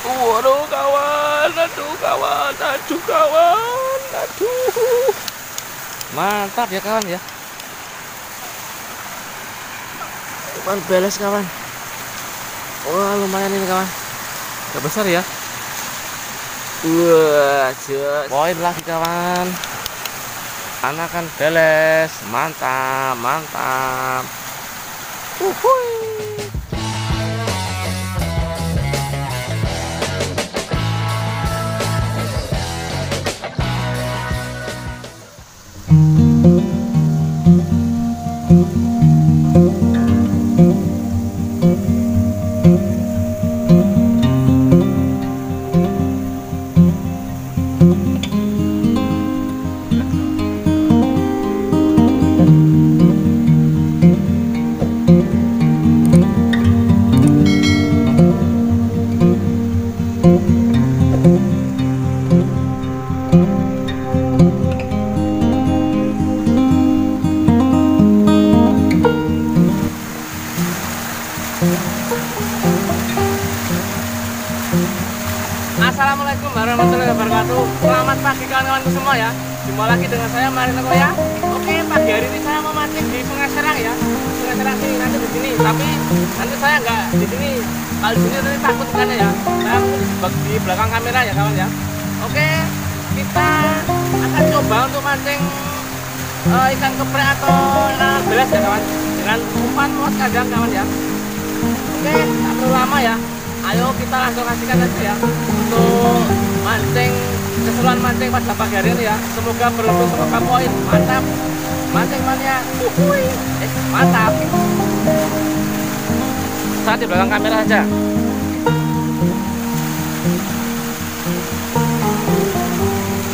Waduh kawan, aduh kawan, aduh kawan, aduh. Mantap ya kawan ya. Kawan beles kawan. Wah lumayan ini kawan. Gak besar ya. Wah. Poin lagi kawan. Anakan beles, mantap, mantap. Uhuy. Warahmatullahi wabarakatuh. Selamat pagi kawan-kawanku semua ya. Jumpa lagi dengan saya Marino ya. Oke pagi hari ini saya mau mancing di Sungai Serang ya. Sungai Serang sini nanti di sini. Tapi nanti saya nggak di sini. Kalau di sini nanti takut kan ya. Saya di belakang kamera ya kawan ya. Oke kita akan coba untuk mancing uh, ikan keprek atau ikan belas ya kawan. Dengan umpan mos kadang kawan ya. Oke tak perlu lama ya ayo kita langsung kasihkan aja ya untuk mancing keseruan mancing pada pagi hari ini ya. Semoga beruntung semoga poin. Mantap. Mancing mania. Uhuy. Eh, mantap. Saat di belakang kamera aja.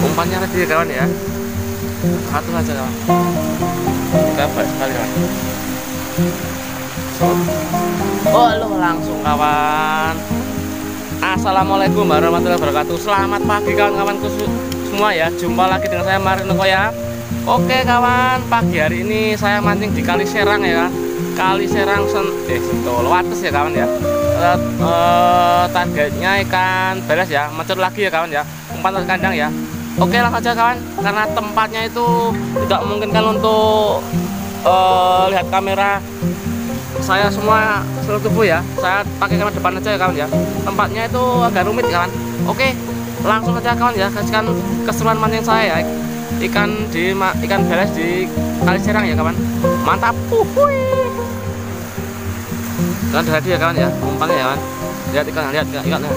Umpannya tadi kawan ya. Satu aja kawan gampang sekali kawan Oh lo langsung kawan. Assalamualaikum warahmatullahi wabarakatuh. Selamat pagi kawan-kawanku semua ya. Jumpa lagi dengan saya Marino ya Oke kawan. Pagi hari ini saya mancing di Kali Serang ya. Kali Serang sen eh, Sentul Wates ya kawan ya. Uh, uh, Targetnya ikan beres ya. Mencur lagi ya kawan ya. Umpan kandang ya. Oke langsung aja kawan. Karena tempatnya itu tidak memungkinkan untuk uh, lihat kamera saya semua seluruh tubuh ya. Saya pakai kamera depan aja ya kawan ya. Tempatnya itu agak rumit kawan. Oke langsung aja kawan ya. Kasihkan keseruan mancing saya ya. Ikan di ikan beres di kali serang ya kawan. Mantap. Uhuy. Dan hati ya kawan ya? Umpannya ya kawan. Lihat ikan lihat ikannya.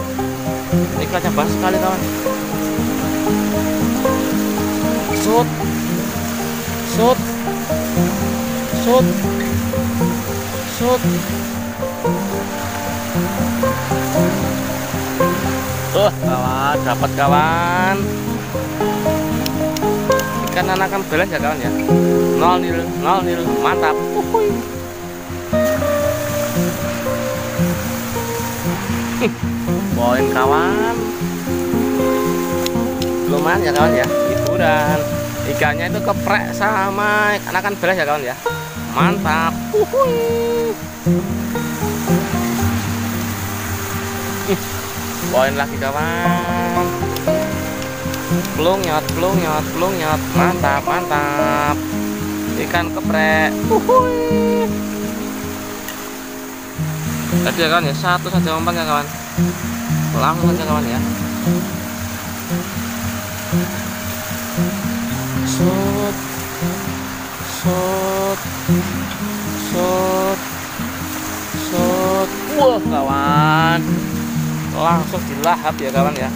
Ikannya banyak sekali kawan. Shoot shoot shoot shoot tuh kawan dapat kawan. Ikan anakan belas ya kawan ya? Nol nil nol nil mantap. Uhuy. poin kawan. Lumayan ya kawan ya? Hiburan. Ikannya itu keprek sama anakan belas ya kawan ya mantap. Uhuy. poin lagi kawan. Pelungyot pelungyot pelungyot mantap mantap. Ikan keprek Uhuy. tadi ya kawan ya satu saja umpan ya kawan. Langsung saja kawan ya. Shoot shoot shoot shoot wah kawan. Langsung dilahap ya kawan ya.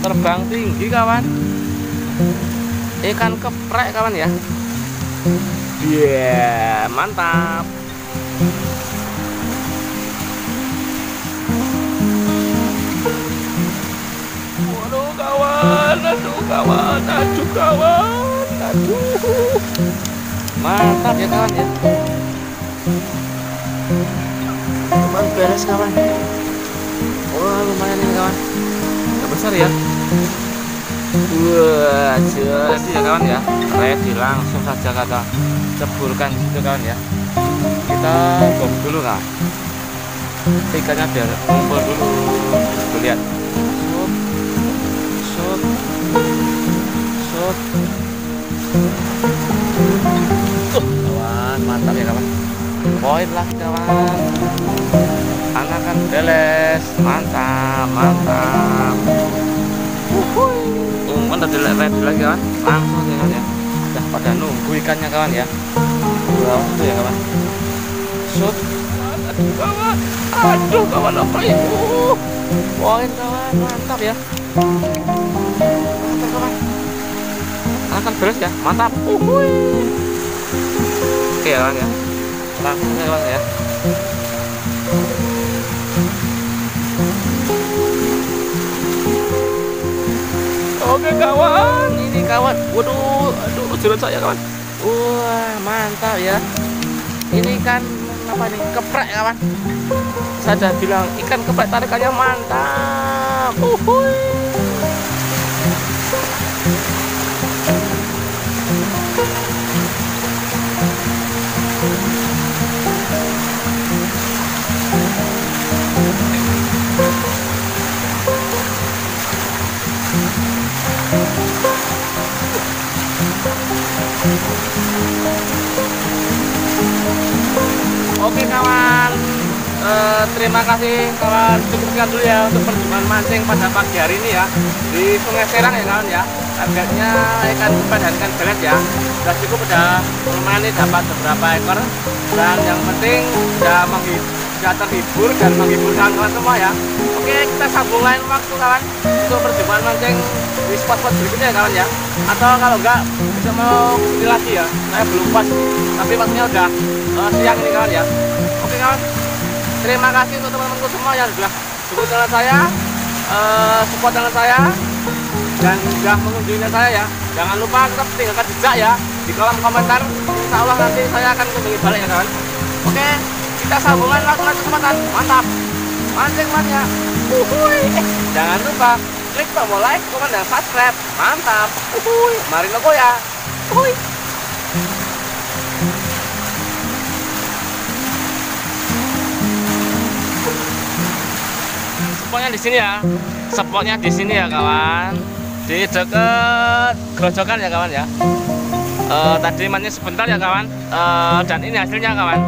Terbang tinggi kawan. Ikan keprek kawan ya. Yeah, mantap. Waduh kawan. Aduh kawan. Aduh kawan. Aduh mantap ya kawan ya. Lumayan beres kawan? Wah lumayan ini kawan. Nggak besar ya? Wah jadi ya kawan ya. Ready langsung saja kata ceburkan gitu kawan ya. Kita bom dulu kan ikannya biar ngumpul dulu. Tuh, lihat. Shot shot shot poin lagi kawan. Anakan beles. Mantap mantap. Umpan tadi ready lagi kawan. Langsung ya kawan ya. Udah pada nunggu ikannya kawan ya. Dua waktu ya kawan. Shoot. Aduh kawan aduh kawan apa itu? Poin kawan. Mantap ya. Mantap kawan. Anakan beres ya. Mantap. Uhuy oke ya kawan ya langsung ya kawan ya Oke kawan, ini kawan. Waduh, aduh jerat saya kawan. Wah, mantap ya. Ini kan apa nih? Keprek kawan. Saya sudah bilang ikan keprek tarikannya mantap. Uhuy. Oke terima kasih kawan cukup sekian dulu ya untuk perjumpaan mancing pada pagi hari ini ya di Sungai Serang ya kawan ya. Targetnya ikan kupat dan ikan belet ya. Sudah cukup udah lumayan dapat beberapa ekor dan yang penting sudah menghibur, terhibur dan menghibur kawan-kawan semua ya. Oke kita sambung lain waktu kawan untuk perjumpaan mancing di spot-spot berikutnya ya kawan ya. Atau kalau enggak bisa mau lagi ya. Saya belum pas tapi waktunya udah uh, siang ini kawan ya oke kawan terima kasih untuk teman-temanku semua yang sudah dukung channel saya uh, support channel saya dan sudah mengunjungi saya ya. Jangan lupa tetap tinggalkan jejak ya di kolom komentar. Insya Allah nanti saya akan kunjungi balik ya kawan. Oke kita sambungan waktu lain kesempatan. Mantap. Mancing mania. Uhuy. Eh, jangan lupa klik tombol like, komen, dan subscribe. Mantap. Uhuy. mari logo ya Uhuy. Spotnya di sini ya. Spotnya di sini ya kawan. Di deket gerojokan ya kawan ya. Uh, tadi mancing sebentar ya kawan. Uh, dan ini hasilnya kawan.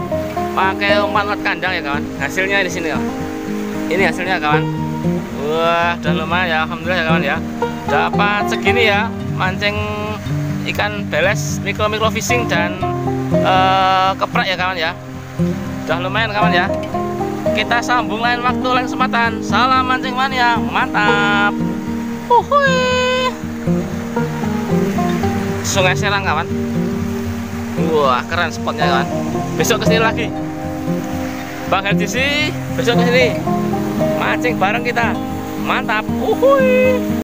Pakai umpan lot kandang ya kawan. Hasilnya di sini ya ini hasilnya kawan. Wah udah lumayan ya alhamdulillah ya kawan ya. Dapat segini ya mancing ikan beles mikro mikro fishing dan uh, keprak ya kawan ya. Udah lumayan kawan ya kita sambung lain waktu lain kesempatan. Salam mancing mania mantap. Uhuy. sungai serang kawan. Wah keren spotnya kawan. Besok ke sini lagi. Bang LGC besok ke sini mancing bareng kita. Mantap. Uhuy.